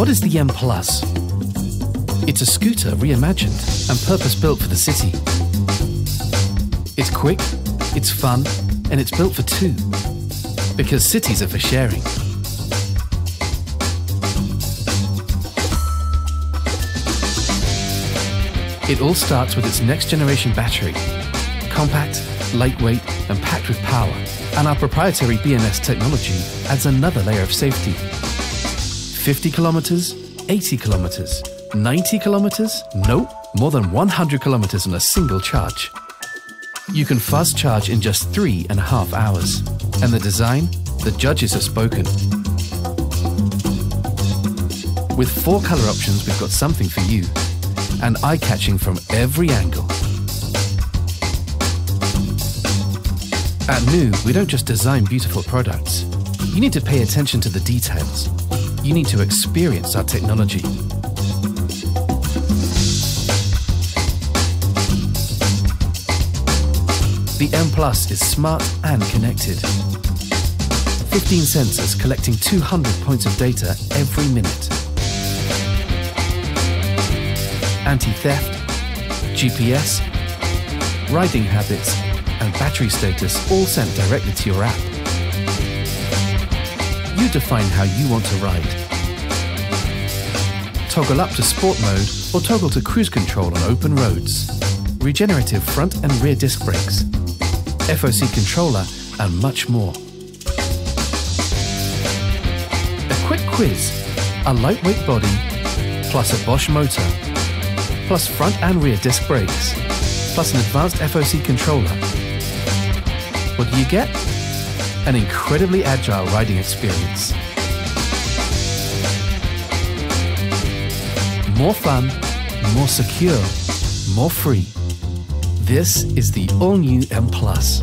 What is the M Plus? It's a scooter reimagined and purpose-built for the city. It's quick, it's fun, and it's built for two. Because cities are for sharing. It all starts with its next generation battery. Compact, lightweight, and packed with power. And our proprietary BMS technology adds another layer of safety. 50 kilometers, 80 kilometers, 90 kilometers? Nope, more than 100 kilometers on a single charge. You can fast charge in just three and a half hours. And the design? The judges have spoken. With four color options, we've got something for you. And eye-catching from every angle. At NIU, we don't just design beautiful products. You need to pay attention to the details. You need to experience our technology. The M Plus is smart and connected. 15 sensors collecting 200 points of data every minute. Anti-theft, GPS, riding habits, and battery status all sent directly to your app. You define how you want to ride. Toggle up to sport mode or toggle to cruise control on open roads. Regenerative front and rear disc brakes. FOC controller and much more. A quick quiz. A lightweight body plus a Bosch motor plus front and rear disc brakes plus an advanced FOC controller. What do you get? An incredibly agile riding experience. More fun, more secure, more free. This is the all-new M Plus.